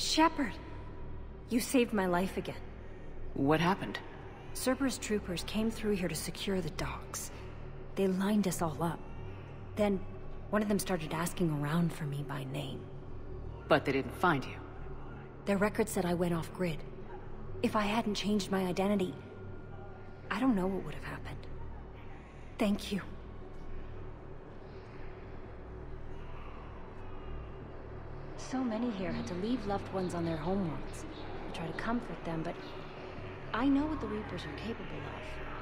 Shepard! You saved my life again. What happened? Cerberus troopers came through here to secure the docks. They lined us all up. Then, one of them started asking around for me by name. But they didn't find you. Their record said I went off-grid. If I hadn't changed my identity, I don't know what would have happened. Thank you. So many here had to leave loved ones on their homeworlds. I try to comfort them, but I know what the Reapers are capable of.